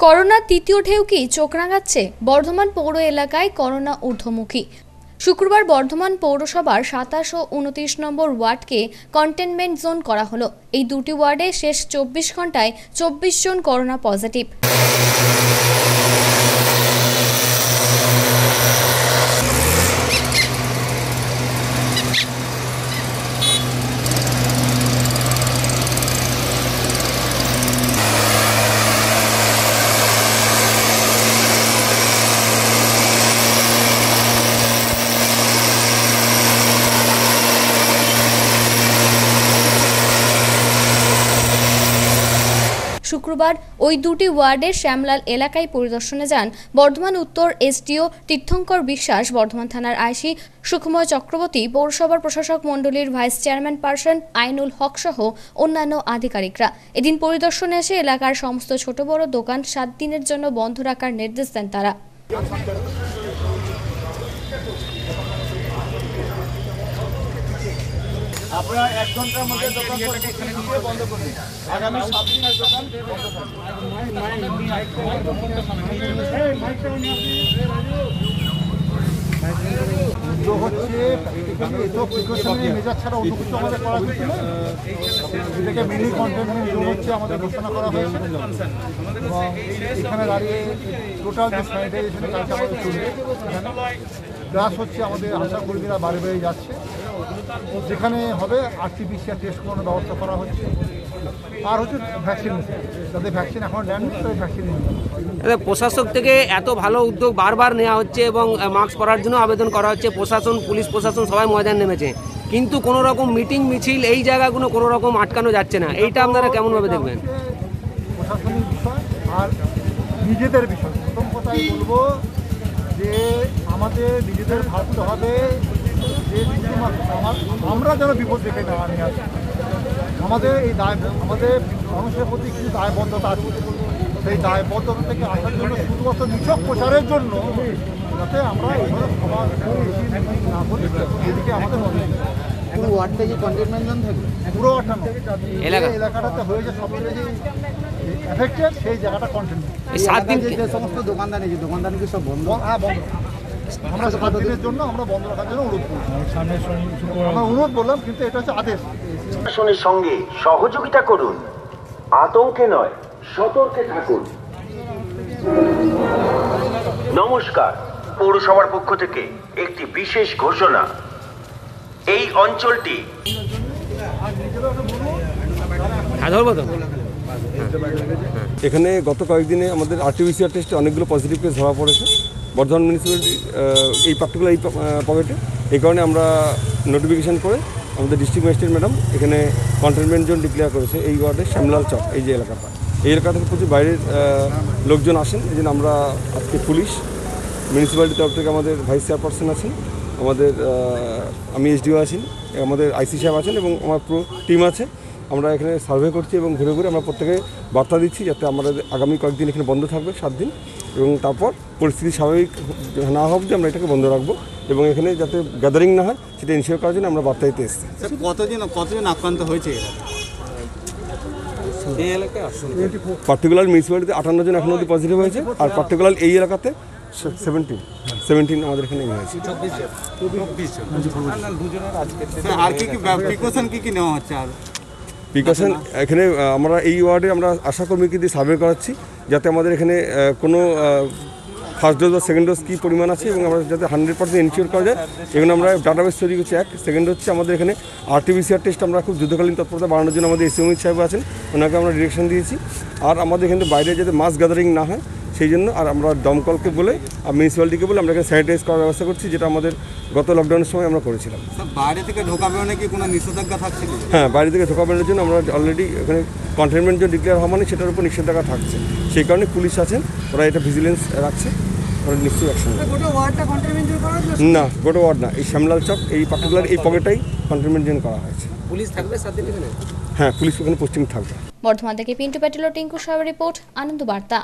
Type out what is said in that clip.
করোনার তৃতীয় ঢেউ কি চোখ রাঙাচ্ছে? বর্ধমান পৌর এলাকায় করোনা ঊর্ধ্বমুখী। শুক্রবার বর্ধমান পৌরসভার সাতাশ ও উনত্রিশ নম্বর ওয়ার্ডকে কন্টেনমেন্ট জোন করা হলো। এই দুটি ওয়ার্ডে শেষ চব্বিশ ঘন্টায় চব্বিশ জন করোনা পজিটিভ। শুক্রবার ওই দুটি ওয়ার্ডের শ্যামলাল এলাকায় পরিদর্শনে যান। বর্ধমান উত্তর এসডিও তীর্থঙ্কর বিশ্বাস, বর্ধমান থানার আইসি সুখময় চক্রবর্তী, পৌরসভার প্রশাসক মণ্ডলীর vice chairman person Ainul Haque সহ অন্যান্য আধিকারিকরা। এদিন পরিদর্শনে এসে এলাকার সমস্ত ছোট বড় দোকান সাত দিনের জন্য বন্ধ রাখার নির্দেশ দেন তারা। আপনারা এক ঘণ্টার মধ্যে দোকান বন্ধ আগামী সাত দিনের দোকান ছাড়া আমাদের হচ্ছে আমাদের ঘোষণা করা হয়েছে। এখানে দাঁড়িয়ে টোটাল কাজটা হচ্ছে আমাদের আশা কর্মীরা বাড়ি বাড়ি যাচ্ছে। যেখানে হবে আরটিপিসিআর টেস্ট করানোর ব্যবস্থা করা হচ্ছে। আর হচ্ছে ভ্যাকসিন যাদের ভ্যাকসিন এখন নেননি তাদের ভ্যাকসিন প্রশাসক থেকে এত ভালো উদ্যোগ বারবার নেওয়া হচ্ছে এবং মাস্ক পরার জন্য আবেদন করা হচ্ছে। প্রশাসন পুলিশ প্রশাসন সবাই ময়দান নেমেছে। কিন্তু কোনো রকম মিটিং মিছিল এই জায়গাগুলো কোনো রকম আটকানো যাচ্ছে না। এইটা আপনারা কেমনভাবে দেখবেন? প্রশাসনিক বিষয় আর নিজেদের বিষয়। প্রথম কথাই বলব যে আমাদের নিজেদের ভাবতে হবে আমার যেন বিপদ দেখে না নিয়ে আসি। আমাদের এই দায় আমাদের মানুষের প্রতি কিছু দায়বদ্ধতা আছে? সেই দায়বদ্ধতা থেকে আসার জন্য শুধুমাত্র নিছক প্রচারের জন্য যাতে আমরা এইভাবে সবার না করি এদিকে আমাদের পুরো ওয়ার্ডটা কি কন্টেনমেন্ট জোন থাকবে? পুরো আটানো এলাকা। এলাকাটাতে হয়েছে সবচেয়ে বেশি এফেক্টেড সেই জায়গাটা এই সাত দিন যে সমস্ত দোকানদার নেই দোকানদার কি সব বন্ধ? হ্যাঁ বন্ধ। আমরা সাত দিনের জন্য আমরা বন্ধ রাখার জন্য অনুরোধ করছি আমরা অনুরোধ বললাম কিন্তু এটা হচ্ছে আদেশ। প্রশাসনের সঙ্গে সহযোগিতা করুন। আতঙ্কে নয় সতর্কে থাকুন। নমস্কার পৌরসভার পক্ষ থেকে একটি বিশেষ ঘোষণা। এই অঞ্চলটি হ্যাঁ এখানে গত কয়েকদিনে আমাদের আরটিপিসিআর টেস্টে অনেকগুলো পজিটিভ কেস ধরা পড়েছে। বর্ধমান মিউনিসিপ্যালিটি এই পার্টিকুলার এই পকেটে এই কারণে আমরা নোটিফিকেশন করে আমাদের ডিস্ট্রিক্ট ম্যাজিস্ট্রেট ম্যাডাম এখানে কন্টেনমেন্ট জোন ডিক্লেয়ার করেছে এই ওয়ার্ডে শ্যামলাল চক, এই যে এলাকাটা। এই এলাকা থেকে প্রচুর বাইরের লোকজন আসেন। এই জন্য আমরা আজকে পুলিশ মিউনিসিপ্যালিটির তরফ থেকে আমাদের ভাইস চেয়ারপারসন আছেন, আমাদের আমি এসডিও আছি, আমাদের আইসি সাহেব আছেন এবং আমার পুরো টিম আছে। আমরা এখানে সার্ভে করছি এবং ঘুরে ঘুরে আমরা প্রত্যেকে বার্তা দিচ্ছি যাতে আমাদের আগামী কয়েকদিন এখানে বন্ধ থাকবে সাত দিন। এবং তারপর পরিস্থিতি স্বাভাবিক না হওয়া অবধি আমরা এটাকে বন্ধ রাখব এবং এখানে যাতে গ্যাদারিং না হয় সেটা ইনশিওর করার জন্য আমরা বার্তা দিতে এসেছি। স্যার কতজন কতজন আক্রান্ত হয়েছে পার্টিকুলার মিউনিসিপ্যালিটিতে আটান্ন জন এখনও অবধি পজিটিভ হয়েছে আর পার্টিকুলার এই এলাকাতে সেভেন্টিন সেভেন্টিন আমাদের এখানে হয়েছে। আর কি কি প্রিকশন কি কি নেওয়া হচ্ছে আর? প্রিকশন এখানে আমরা এই ওয়ার্ডে আমরা আশাকর্মীকে দিয়ে সার্ভে করাচ্ছি যাতে আমাদের এখানে কোনো ফার্স্ট ডোজ বা সেকেন্ড ডোজ কী পরিমাণ আছে এবং আমরা যাতে হান্ড্রেড পার্সেন্ট এনশিওর করা যায়। এবং আমরা ডাটাবেস তৈরি করছি এক সেকেন্ড হচ্ছে আমাদের এখানে আরটিপিসিআর টেস্ট আমরা খুব যুদ্ধকালীন তৎপরতা বাড়ানোর জন্য আমাদের এসএমই সাহেব আছেন ওনাকে আমরা ডিরেকশন দিয়েছি। আর আমাদের এখানে বাইরে যাতে মাস গ্যাদারিং না হয় সেই জন্য আর আমরা দমকলকে বলে আর মিউনিসিপ্যালিটিকে বলে আমরা এখানে স্যানিটাইজ করার ব্যবস্থা করছি যেটা আমাদের গত লকডাউনের সময় আমরা করেছিলাম। বাইরে থেকে ঢোকা বেরোনে কি কোনো নিষেধাজ্ঞা থাকছে হ্যাঁ বাইরে থেকে ঢোকা বেরোনোর জন্য আমরা অলরেডি এখানে কন্টেনমেন্ট জোন ডিক্লেয়ার হওয়া মানে সেটার উপর নিষেধাজ্ঞা থাকছে। সেই কারণে পুলিশ আছেন ওরা এটা ভিজিলেন্স রাখছে ওরা নিশ্চয়ই অ্যাকশন না গোটা ওয়ার্ড না এই শ্যামলাল চক এই পার্টিকুলার এই পকেটটাই কন্টেনমেন্ট জোন করা হয়েছে। পুলিশ থাকবে হ্যাঁ পুলিশ ওখানে পোস্টিং থাকবে। বর্ধমান থেকে পিন্টু প্যাটেল ও টিঙ্কু সাহেবের রিপোর্ট আনন্দ বার্তা